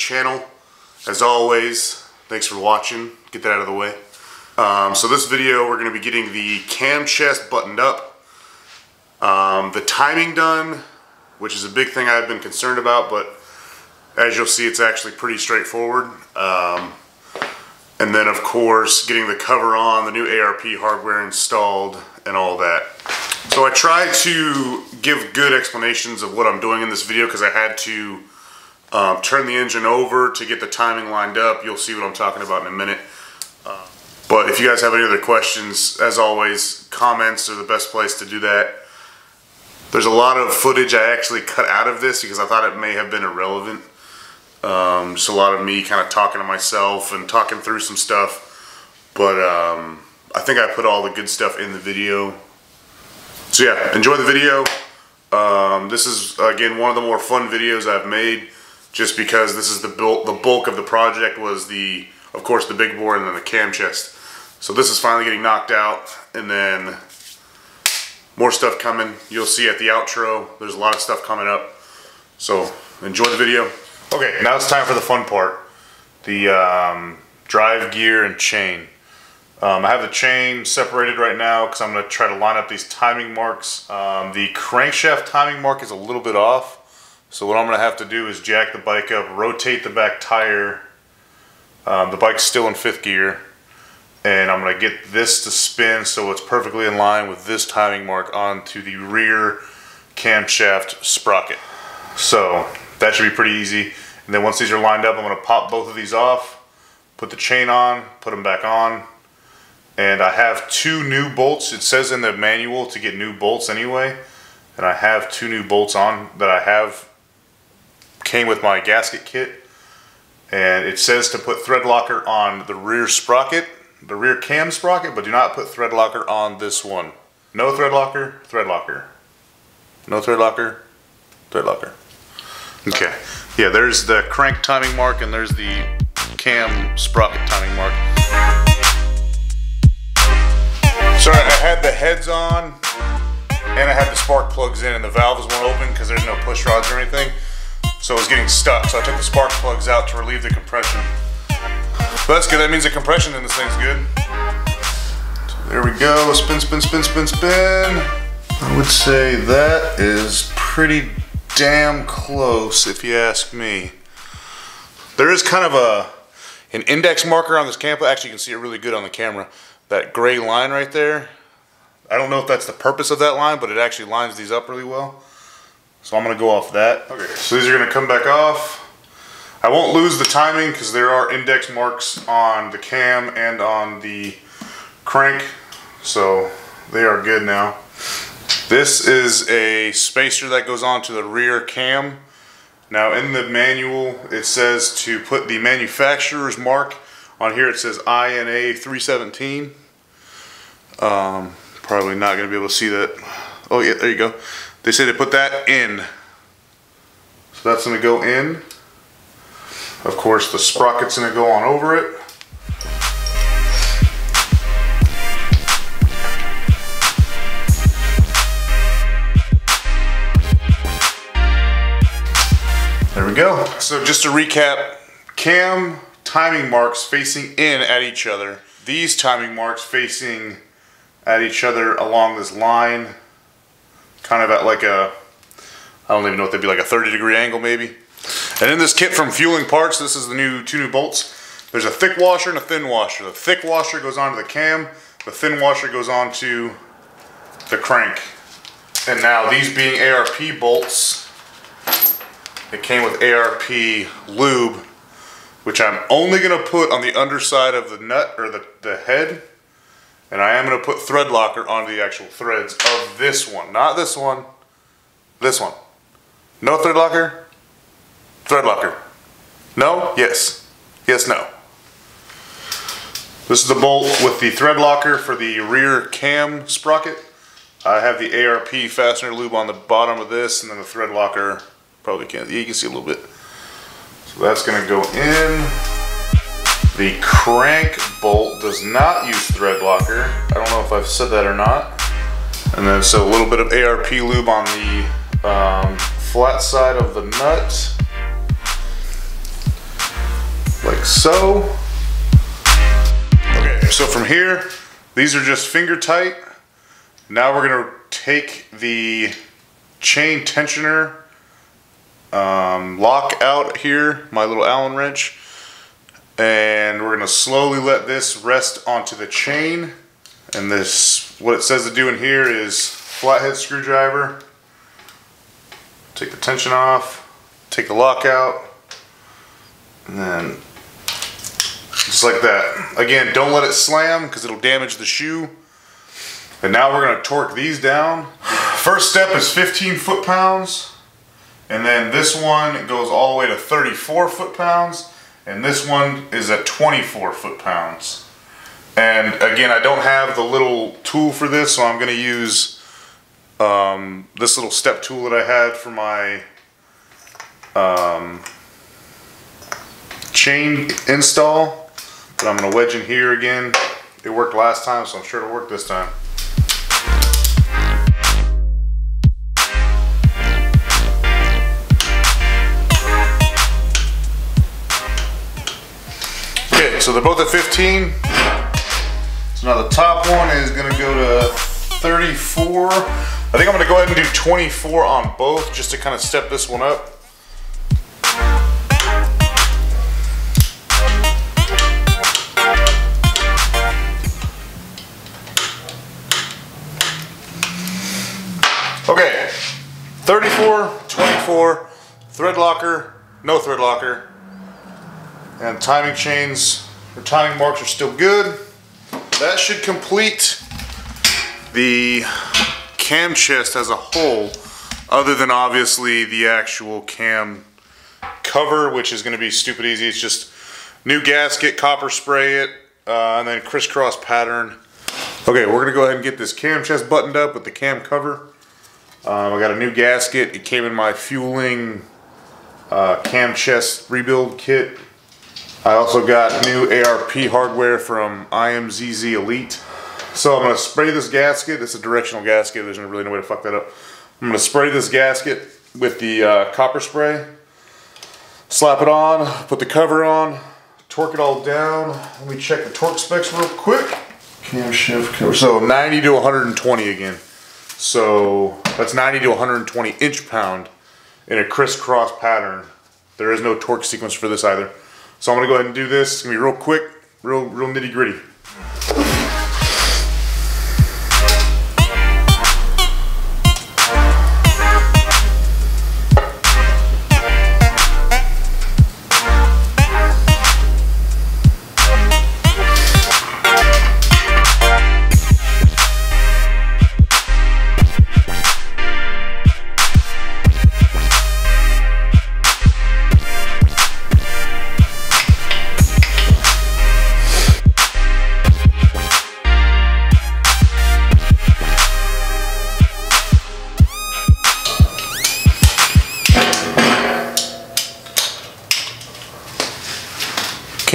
channel. As always, thanks for watching. Get that out of the way. Um, so this video, we're going to be getting the cam chest buttoned up, um, the timing done, which is a big thing I've been concerned about, but as you'll see, it's actually pretty straightforward. Um, and then of course, getting the cover on, the new ARP hardware installed, and all that. So I tried to give good explanations of what I'm doing in this video because I had to um, turn the engine over to get the timing lined up. You'll see what I'm talking about in a minute. Uh, but if you guys have any other questions, as always, comments are the best place to do that. There's a lot of footage I actually cut out of this because I thought it may have been irrelevant. Um, just a lot of me kind of talking to myself and talking through some stuff. But um, I think I put all the good stuff in the video. So yeah, enjoy the video. Um, this is, again, one of the more fun videos I've made just because this is the bulk, the bulk of the project was the, of course, the big bore and then the cam chest. So this is finally getting knocked out and then more stuff coming. You'll see at the outro, there's a lot of stuff coming up. So enjoy the video. Okay, now it's time for the fun part. The um, drive gear and chain. Um, I have the chain separated right now because I'm going to try to line up these timing marks. Um, the crankshaft timing mark is a little bit off. So what I'm going to have to do is jack the bike up, rotate the back tire. Um, the bike's still in fifth gear. And I'm going to get this to spin so it's perfectly in line with this timing mark onto the rear camshaft sprocket. So that should be pretty easy. And then once these are lined up, I'm going to pop both of these off, put the chain on, put them back on, and I have two new bolts. It says in the manual to get new bolts anyway. And I have two new bolts on that I have came with my gasket kit. And it says to put thread locker on the rear sprocket, the rear cam sprocket, but do not put thread locker on this one. No thread locker, thread locker. No thread locker, thread locker. Okay, yeah, there's the crank timing mark and there's the cam sprocket timing mark. So I had the heads on and I had the spark plugs in and the valves weren't open because there's no push rods or anything. So it was getting stuck. So I took the spark plugs out to relieve the compression. But that's good. That means the compression in this thing's good. So there we go. Spin, spin, spin, spin, spin. I would say that is pretty damn close if you ask me. There is kind of a an index marker on this campo. Actually, you can see it really good on the camera that gray line right there. I don't know if that's the purpose of that line, but it actually lines these up really well. So I'm gonna go off that. Okay, so these are gonna come back off. I won't lose the timing because there are index marks on the cam and on the crank. So they are good now. This is a spacer that goes onto the rear cam. Now in the manual, it says to put the manufacturer's mark on here. It says INA 317. Um, probably not to be able to see that. Oh yeah, there you go. They say to put that in. So that's to go in. Of course, the sprocket's to go on over it. There we go. So just to recap, cam timing marks facing in at each other. These timing marks facing at each other along this line, kind of at like a, I don't even know what they'd be, like a 30 degree angle maybe. And in this kit from Fueling Parts, this is the new two new bolts. There's a thick washer and a thin washer. The thick washer goes onto the cam, the thin washer goes onto the crank. And now these being ARP bolts, it came with ARP lube, which I'm only gonna put on the underside of the nut or the, the head. And I am gonna put thread locker onto the actual threads of this one, not this one, this one. No thread locker, thread locker. No, yes, yes, no. This is the bolt with the thread locker for the rear cam sprocket. I have the ARP fastener lube on the bottom of this and then the thread locker Probably can't. You can see a little bit. So that's going to go in. The crank bolt does not use thread locker. I don't know if I've said that or not. And then so a little bit of ARP lube on the um, flat side of the nut. like so. Okay, so from here, these are just finger tight. Now we're gonna take the chain tensioner um, lock out here, my little Allen wrench, and we're gonna slowly let this rest onto the chain. And this, what it says to do in here is flathead screwdriver, take the tension off, take the lock out, and then just like that. Again, don't let it slam because it'll damage the shoe. And now we're gonna torque these down. First step is 15 foot-pounds. And then this one goes all the way to 34 foot-pounds. And this one is at 24 foot-pounds. And again, I don't have the little tool for this, so I'm gonna use um, this little step tool that I had for my um, chain install. But I'm gonna wedge in here again. It worked last time, so I'm sure it'll work this time. So they're both at 15. So now the top one is gonna go to 34. I think I'm gonna go ahead and do 24 on both just to kind of step this one up. Okay, 34, 24, thread locker, no thread locker, and timing chains or timing marks are still good. That should complete the cam chest as a whole, other than obviously the actual cam cover, which is going to be stupid easy. It's just new gasket, copper spray it, uh, and then crisscross pattern. Okay, we're going to go ahead and get this cam chest buttoned up with the cam cover. Um, I got a new gasket. It came in my fueling uh, cam chest rebuild kit. I also got new ARP hardware from IMZZ Elite. So I'm going to spray this gasket. It's a directional gasket. There's really no way to fuck that up. I'm going to spray this gasket with the uh, copper spray. Slap it on, put the cover on, torque it all down. Let me check the torque specs real quick. Camshaft cover. So 90 to 120 again. So that's 90 to 120 inch pound in a crisscross pattern. There is no torque sequence for this either. So I'm gonna go ahead and do this. It's gonna be real quick, real, real nitty gritty.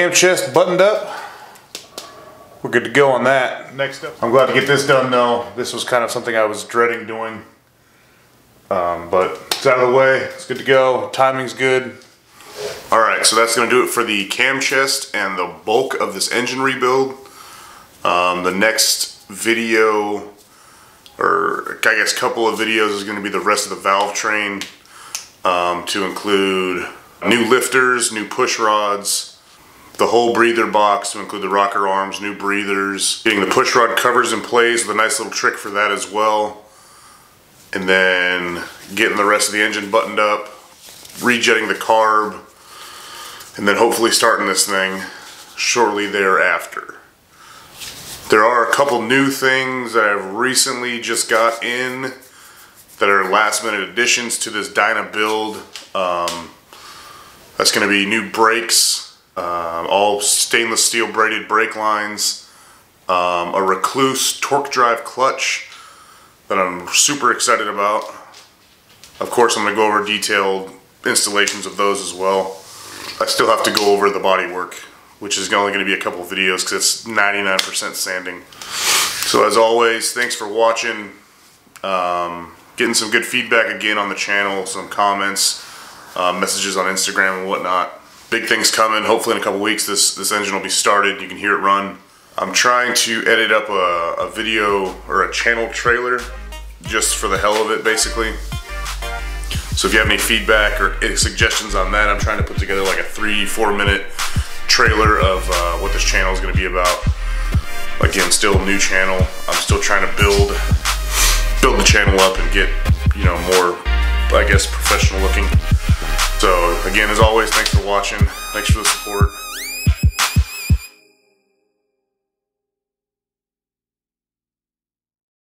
Cam chest buttoned up. We're good to go on that. Next up, I'm glad to get this done though. This was kind of something I was dreading doing. Um, but it's out of the way, it's good to go, timing's good. All right, so that's gonna do it for the cam chest and the bulk of this engine rebuild. Um, the next video, or I guess couple of videos is gonna be the rest of the valve train um, to include new lifters, new push rods, the whole breather box to include the rocker arms, new breathers, getting the push rod covers in place with a nice little trick for that as well. And then getting the rest of the engine buttoned up, rejetting the carb, and then hopefully starting this thing shortly thereafter. There are a couple new things that I've recently just got in that are last minute additions to this Dyna build. Um, that's going to be new brakes um, all stainless steel braided brake lines, um, a Rekluse torque drive clutch that I'm super excited about. Of course, I'm going to go over detailed installations of those as well. I still have to go over the bodywork, which is only going to be a couple videos because it's 99% sanding. So as always, thanks for watching. Um, getting some good feedback again on the channel, some comments, uh, messages on Instagram and whatnot. Big things coming. Hopefully in a couple weeks this, this engine will be started. You can hear it run. I'm trying to edit up a, a video or a channel trailer just for the hell of it basically. So if you have any feedback or suggestions on that, I'm trying to put together like a three, four minute trailer of uh, what this channel is going to be about. Again, still a new channel. I'm still trying to build build the channel up and get, you know, more, I guess, professional looking. So again, as always, thanks for watching. Thanks for the support.